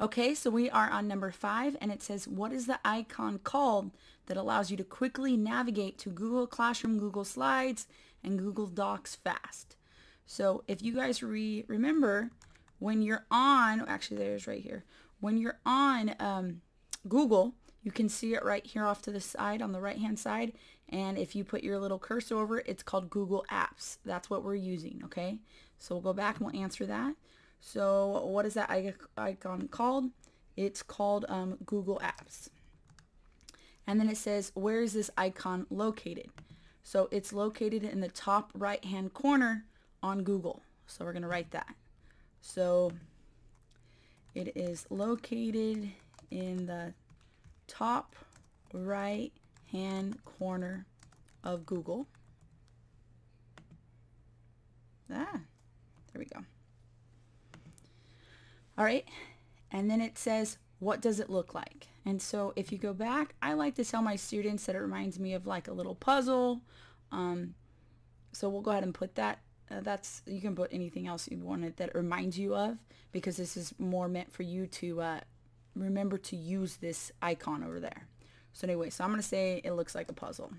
Okay, so we are on number five and it says, what is the icon called that allows you to quickly navigate to Google Classroom, Google Slides, and Google Docs fast? So if you guys re remember, when you're on, actually there's right here, when you're on um, Google, you can see it right here off to the side on the right hand side. And if you put your little cursor over it, it's called Google Apps. That's what we're using, okay? So we'll go back and we'll answer that. So what is that icon called? It's called um, Google Apps. And then it says, where is this icon located? So it's located in the top right hand corner on Google. So we're going to write that. So it is located in the top right hand corner of Google. Ah, there we go. All right. And then it says, what does it look like? And so if you go back, I like to tell my students that it reminds me of like a little puzzle. Um, so we'll go ahead and put that. Uh, that's you can put anything else you wanted that reminds you of because this is more meant for you to uh, remember to use this icon over there. So anyway, so I'm going to say it looks like a puzzle.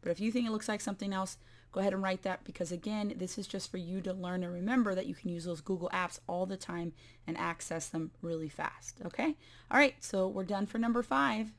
But if you think it looks like something else, go ahead and write that because again, this is just for you to learn and remember that you can use those Google apps all the time and access them really fast. Okay? All right, so we're done for number five.